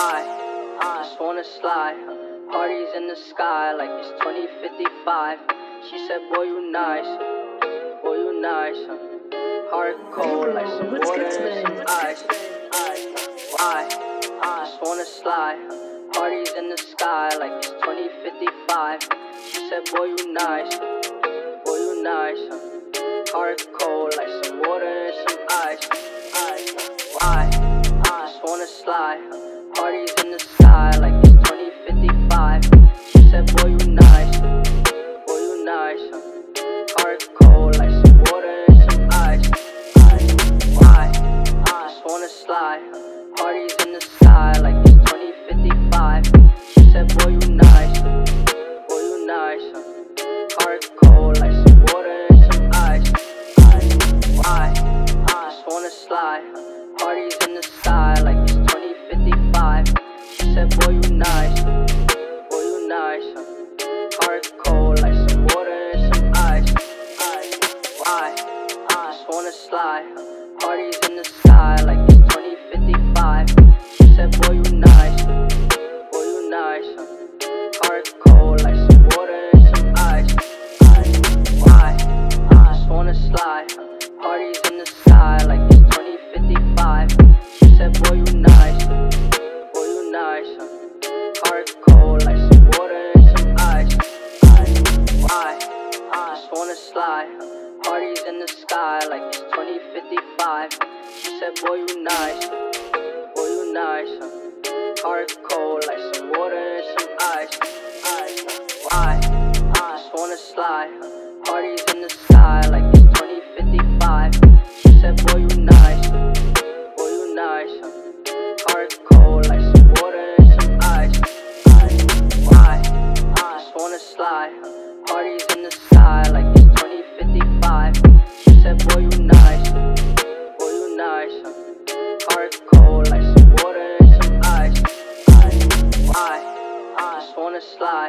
I, I just wanna slide. Parties in the sky like it's 2055. She said, Boy, you nice. Boy, you nice. Heart cold like some Let's water and some ice. I, I just wanna slide. Parties in the sky like it's 2055. She said, Boy, you nice. Boy, you nice. Heart cold like some water and some ice. I, I just wanna slide. Parties in the sky like it's 2055. She said, Boy, you nice. Boy, you nice. Heart cold like some water and some ice. I, I just wanna slide. Parties in the sky like it's 2055. She said, Boy, you nice. Boy, you nice. Heart cold like some water and some ice. I, I just wanna slide. Parties in the sky said, Boy, you nice. Boy, you nice. Heart cold like some water and some ice. I, I just wanna slide. Parties in the sky like it's 2055. She said, Boy, you Parties in the sky like it's 2055. She said, Boy, you nice. Boy, you nice. Heart cold like some water and some ice. I, I just wanna slide.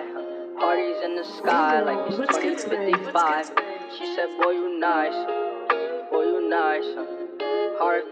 Wanna. Parties in the sky like it's Let's get to it. 2055. She said, Boy, you nice. Boy, you nice.